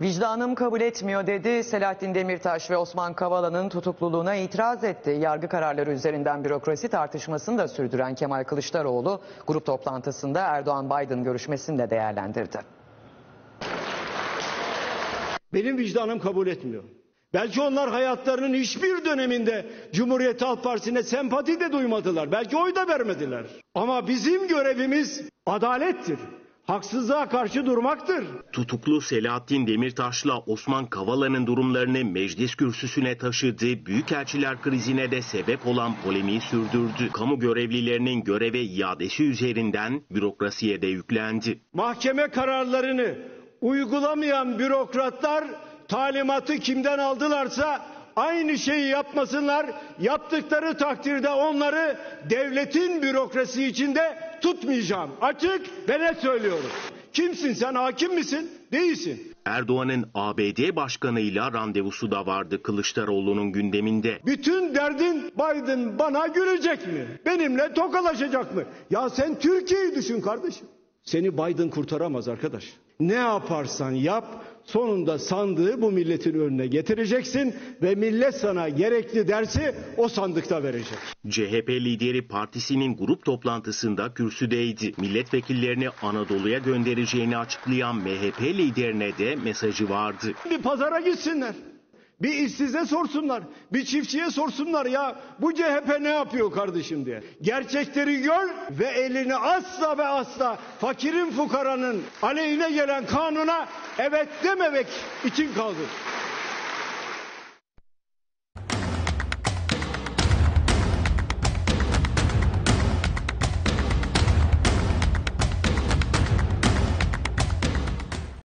Vicdanım kabul etmiyor dedi. Selahattin Demirtaş ve Osman Kavala'nın tutukluluğuna itiraz etti. Yargı kararları üzerinden bürokrasi tartışmasını da sürdüren Kemal Kılıçdaroğlu grup toplantısında Erdoğan-Biden görüşmesini de değerlendirdi. Benim vicdanım kabul etmiyor. Belki onlar hayatlarının hiçbir döneminde Cumhuriyet Halk Partisi'ne sempati de duymadılar. Belki oy da vermediler. Ama bizim görevimiz adalettir. Haksızlığa karşı durmaktır. Tutuklu Selahattin Demirtaş'la Osman Kavala'nın durumlarını meclis kürsüsüne taşıdı. Büyükelçiler krizine de sebep olan polemiği sürdürdü. Kamu görevlilerinin göreve iadesi üzerinden bürokrasiye de yüklendi. Mahkeme kararlarını uygulamayan bürokratlar talimatı kimden aldılarsa aynı şeyi yapmasınlar. Yaptıkları takdirde onları devletin bürokrasi içinde tutmayacağım. Açık ve net söylüyorum. Kimsin sen hakim misin? Değilsin. Erdoğan'ın ABD başkanıyla randevusu da vardı Kılıçdaroğlu'nun gündeminde. Bütün derdin Biden bana gülecek mi? Benimle tokalaşacak mı? Ya sen Türkiye'yi düşün kardeşim. Seni Biden kurtaramaz arkadaş. Ne yaparsan yap sonunda sandığı bu milletin önüne getireceksin ve millet sana gerekli dersi o sandıkta verecek. CHP lideri partisinin grup toplantısında kürsüdeydi. Milletvekillerini Anadolu'ya göndereceğini açıklayan MHP liderine de mesajı vardı. Bir pazara gitsinler. Bir işsize sorsunlar. Bir çiftçiye sorsunlar ya bu CHP ne yapıyor kardeşim diye. Gerçekleri gör ve elini asla ve asla fakirin fukaranın aleyhine gelen kanuna evet dememek için kaldır.